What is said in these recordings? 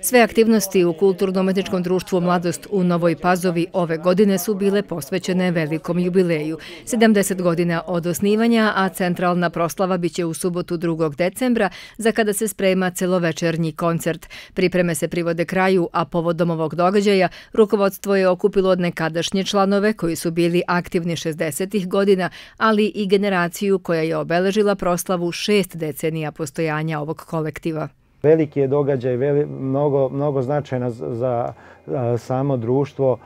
Sve aktivnosti u Kulturno-umetničkom društvu Mladost u Novoj Pazovi ove godine su bile posvećene velikom jubileju. 70 godina od osnivanja, a centralna proslava biće u subotu 2. decembra, za kada se sprema celovečernji koncert. Pripreme se privode kraju, a povodom ovog događaja rukovodstvo je okupilo od nekadašnje članove koji su bili aktivni 60. godina, ali i generaciju koja je obeležila proslavu šest decenija postojanja ovog kolektiva. Veliki je događaj, mnogo, mnogo značajna za samo društvo,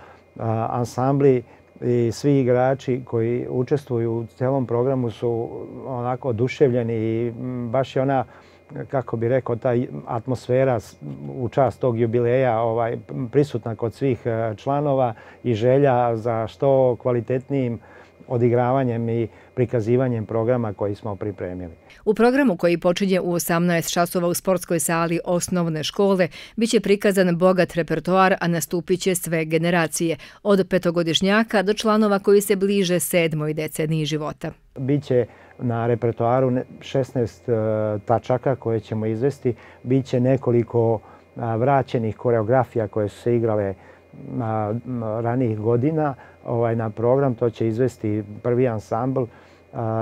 ansambli i svi igrači koji učestvuju u celom programu su onako oduševljeni i baš je ona kako bi rekao, ta atmosfera u čast tog jubileja ovaj, prisutna kod svih e, članova i želja za što kvalitetnijim odigravanjem i prikazivanjem programa koji smo pripremili. U programu koji počinje u 18 časova u sportskoj sali osnovne škole biće prikazan bogat repertoar, a nastupit će sve generacije, od petogodišnjaka do članova koji se bliže sedmoj deceniji života. Biće na repertoaru 16 e, tačaka koje ćemo izvesti. Biće nekoliko vraćenih koreografija koje su se igrale ranijih godina ovaj, na program. To će izvesti prvi ansambl.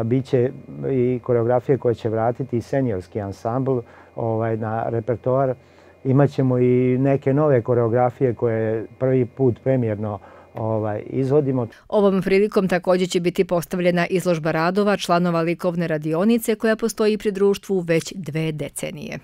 Biće i koreografije koje će vratiti i seniorski ansambl ovaj, na repertoar. Imaćemo i neke nove koreografije koje prvi put premjerno ovaj, izvodimo. Ovom prilikom također će biti postavljena izložba radova članova likovne radionice koja postoji pri društvu već dve decenije.